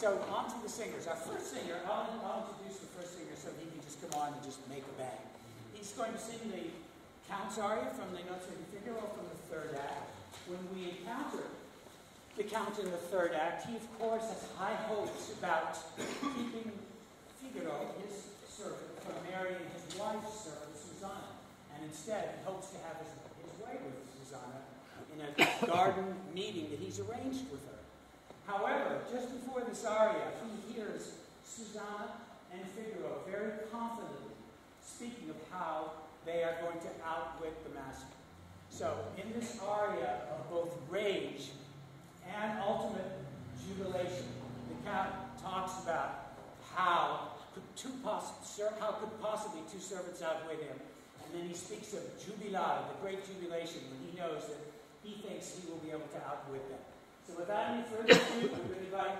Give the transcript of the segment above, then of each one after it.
So on to the singers. Our first singer, I'll, I'll introduce the first singer so he can just come on and just make a bang. He's going to sing the Count's aria from the Nozze di Figaro from the third act. When we encounter the Count in the third act, he of course has high hopes about keeping Figaro, his servant, from marrying his wife's servant, Susanna. And instead, he hopes to have his, his way with Susanna in a garden meeting that he's arranged with her. However, just before this aria, he hears Susanna and Figaro very confidently speaking of how they are going to outwit the master. So, in this aria of both rage and ultimate jubilation, the Count talks about how could two poss- how could possibly two servants outwit him, and then he speaks of jubilare, the great jubilation, when he knows that he thinks he will be able to outwit them. So ado, I'm going to invite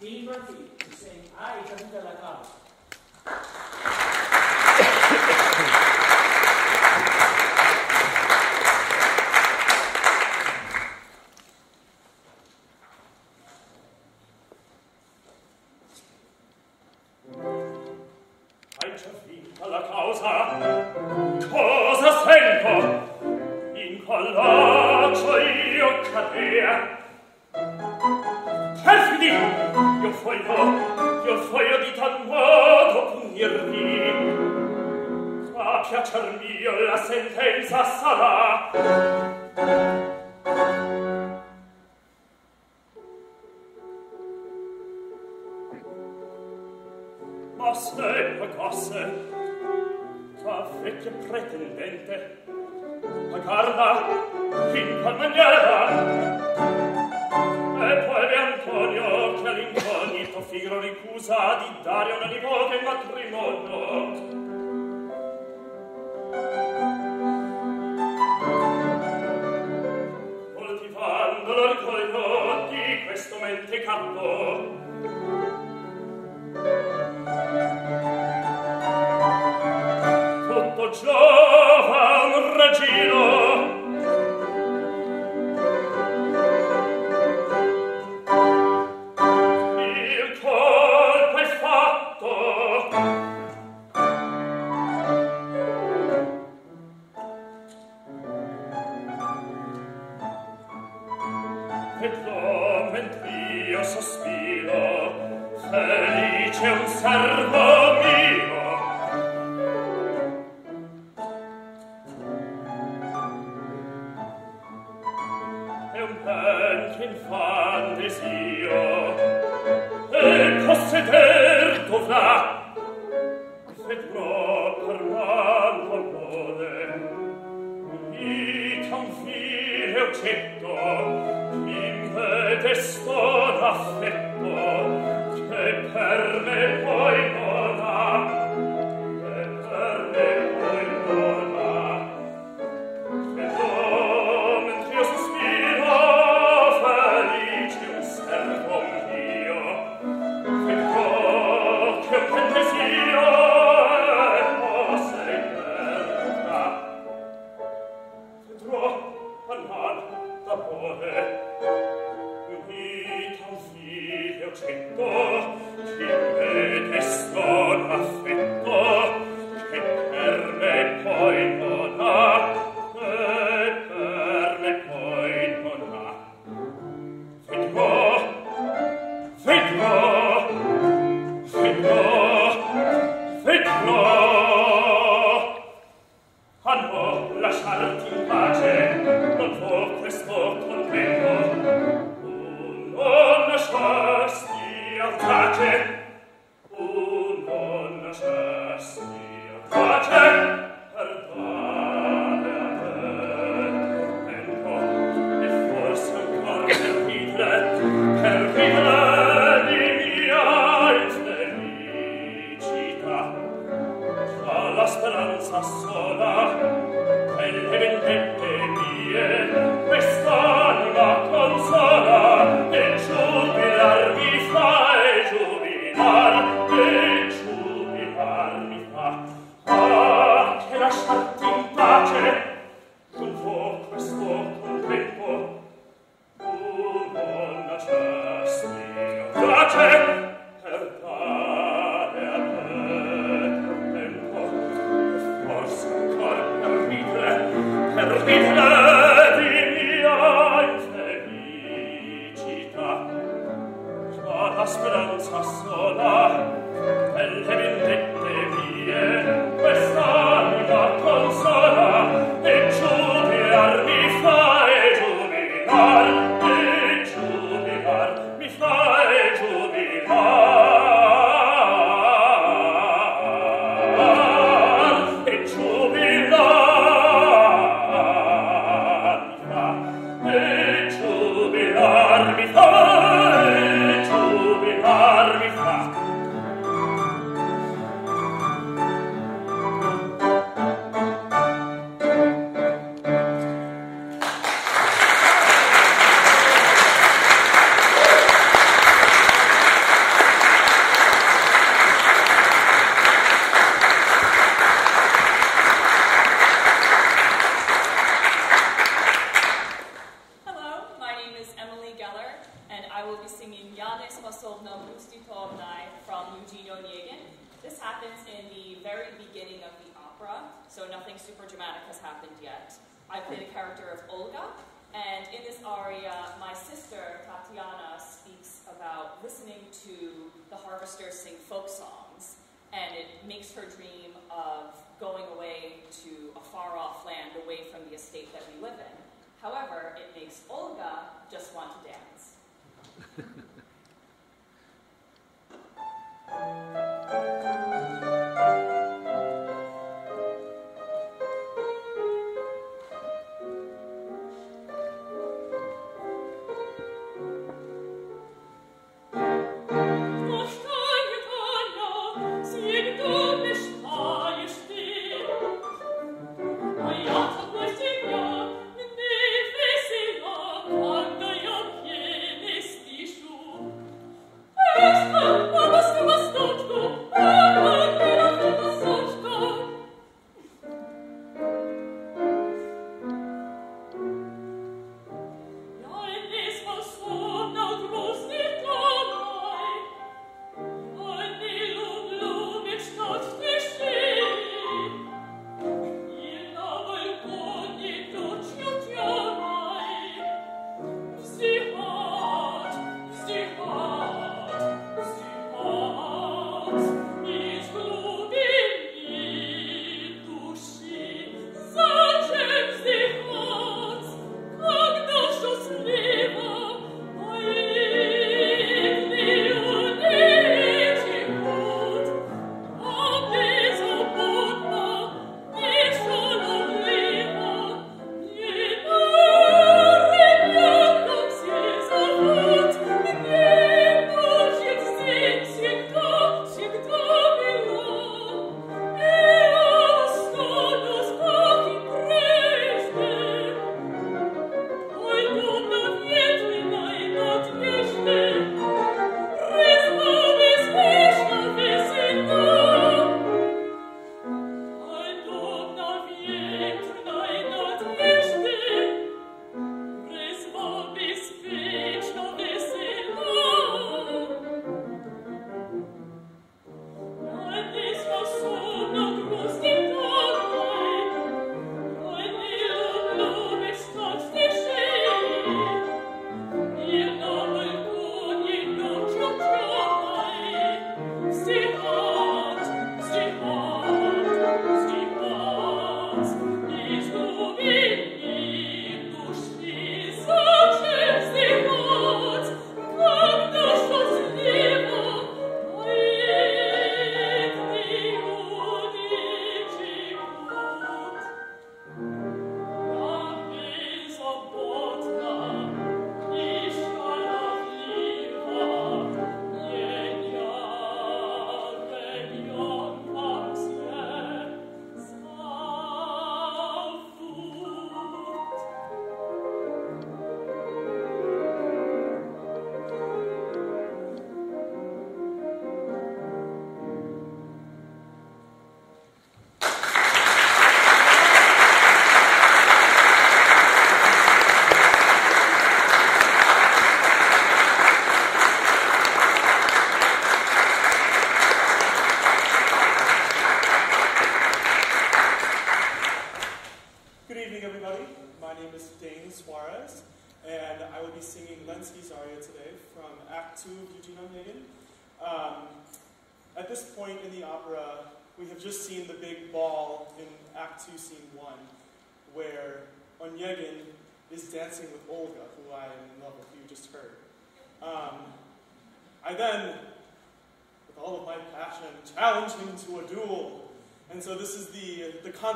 Dean Murphy to sing Ai Giorno la Cava. piacer mio la sentenza sarà festo d'affetto rush sing folk songs, and it makes her dream of going away to a far off land away from the estate that we live in. However, it makes Olga just want to dance.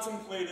Contemplative,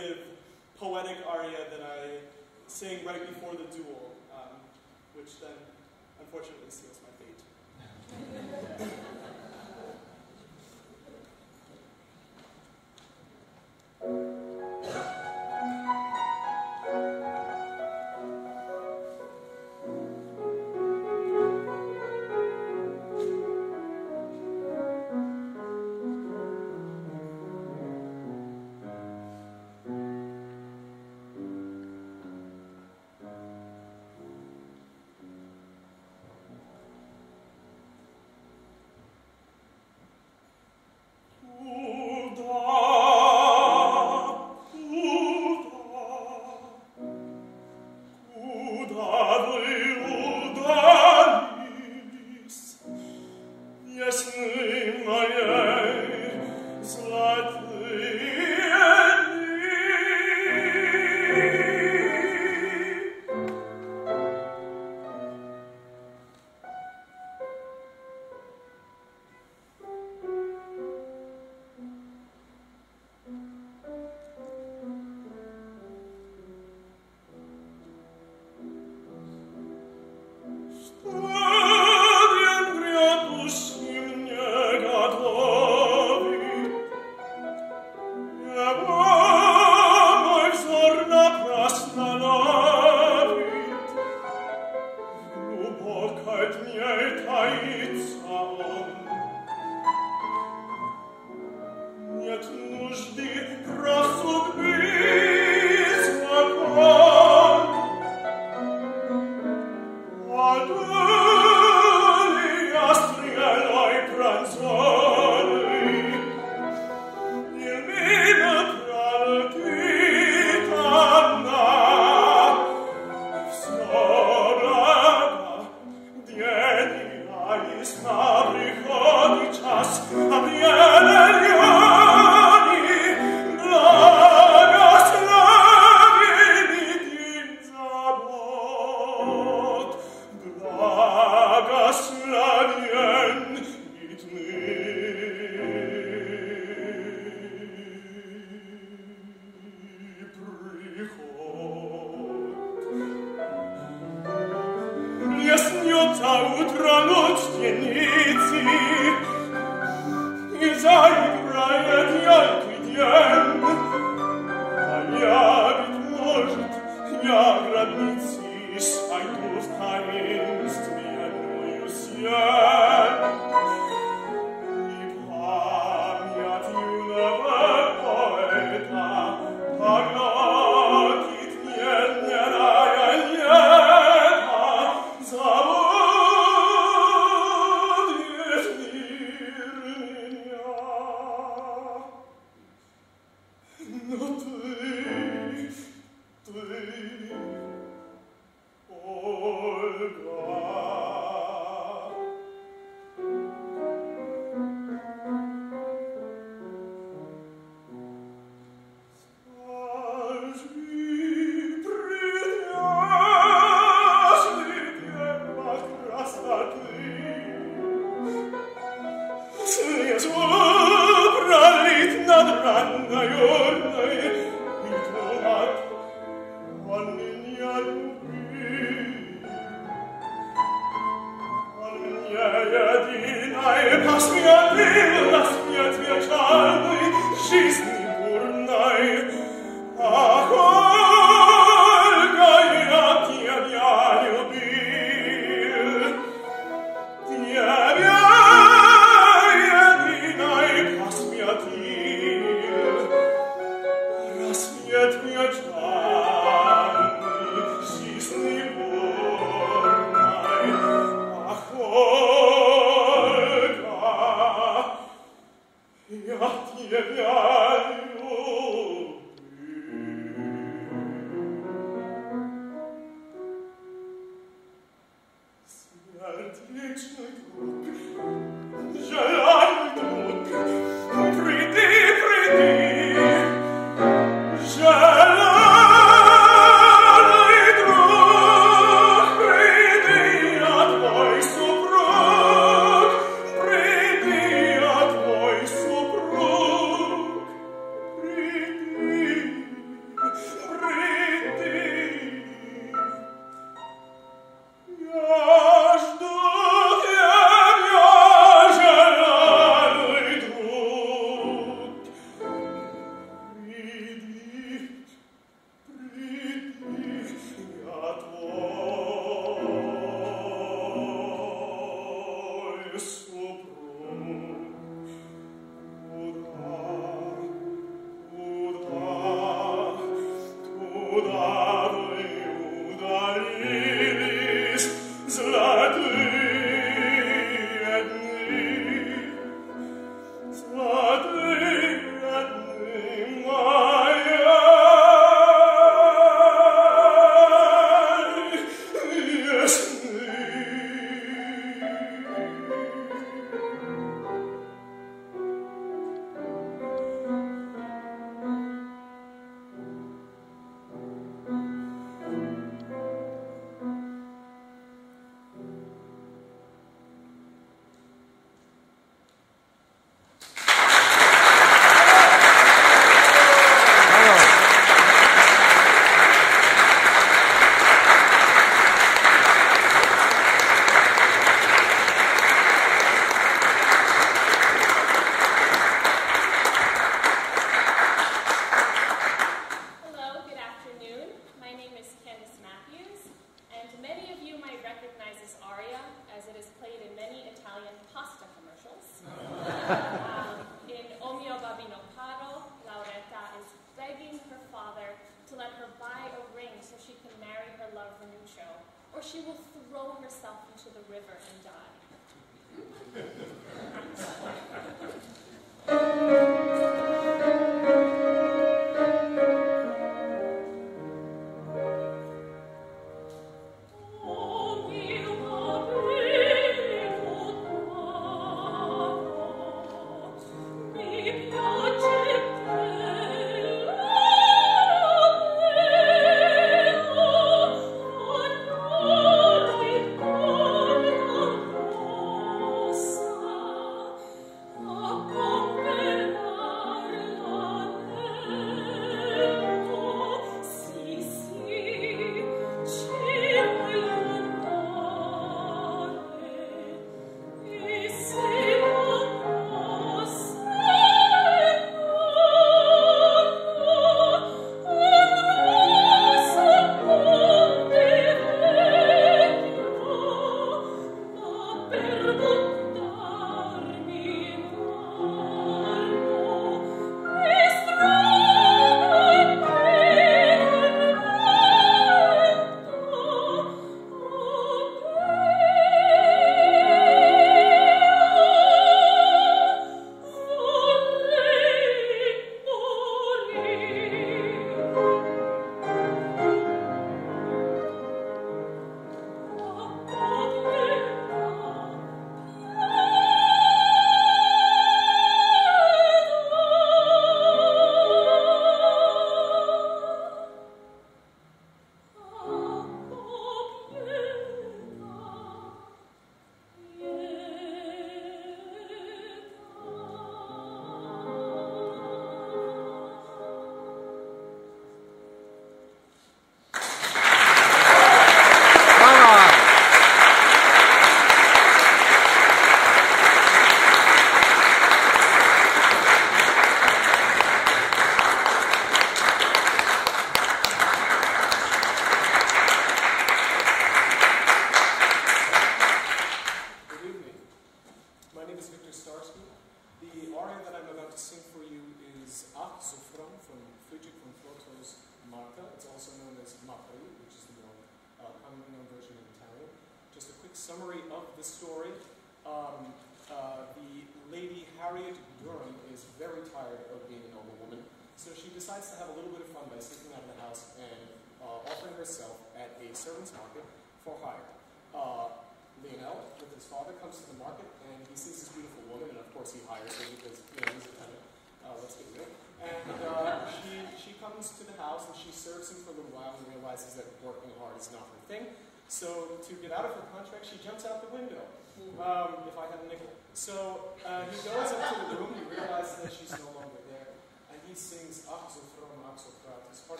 Yeah.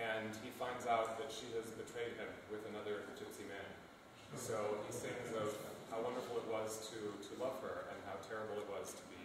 And he finds out that she has betrayed him with another gypsy man. So he sings of how wonderful it was to, to love her and how terrible it was to be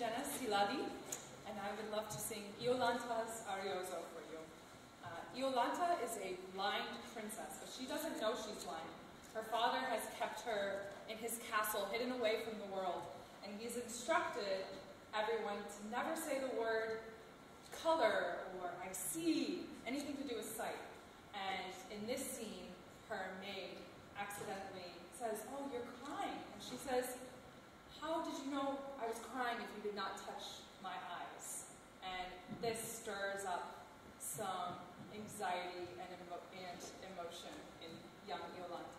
Jenna Siladi, and I would love to sing Iolanta's Arioso for you. Uh, Iolanta is a blind princess, but she doesn't know she's blind. Her father has kept her in his castle, hidden away from the world, and he's instructed everyone to never say the word color or I see, anything to do with sight. And in this scene, her maid accidentally says, oh, you're crying. And she says, how did you know I was crying if you did not touch my eyes? And this stirs up some anxiety and, emo- and emotion in young Iolanta.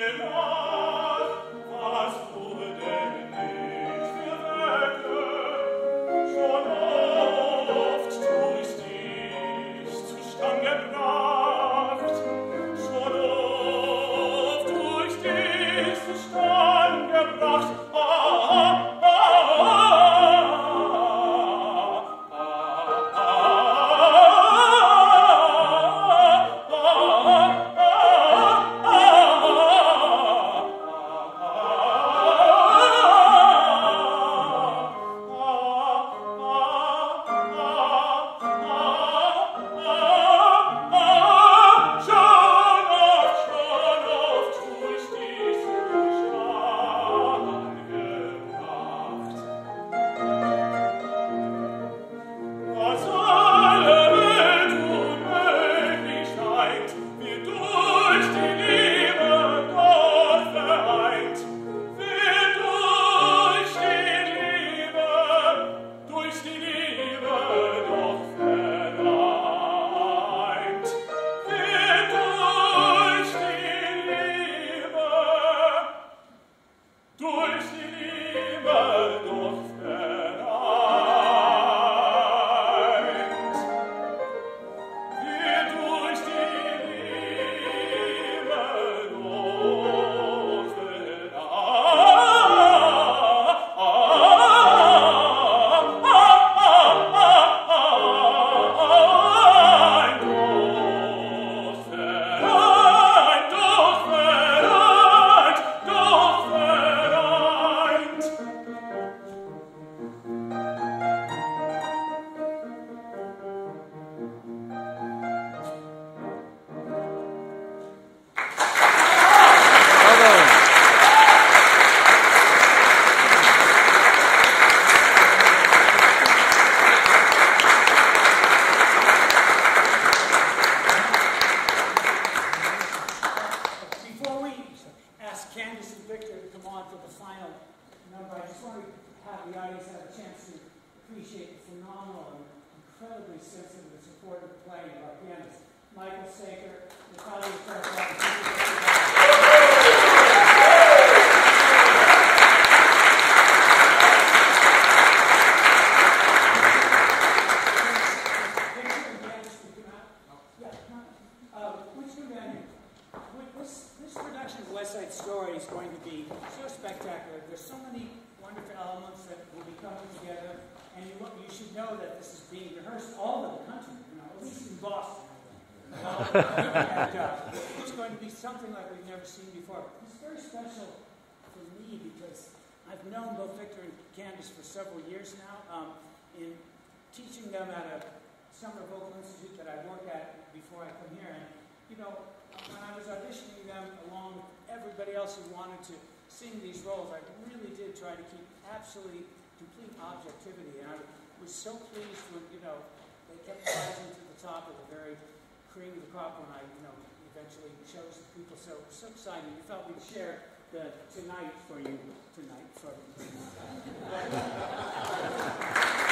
Amen. Several years now. Um, in teaching them at a summer vocal institute that I work at before I come here, and you know, when I was auditioning them along with everybody else who wanted to sing these roles, I really did try to keep absolutely complete objectivity, and I was so pleased when you know they kept rising to the top of the very cream of the crop when I, you know, eventually chose the people. So it was so exciting. We thought we'd share the tonight for you tonight for.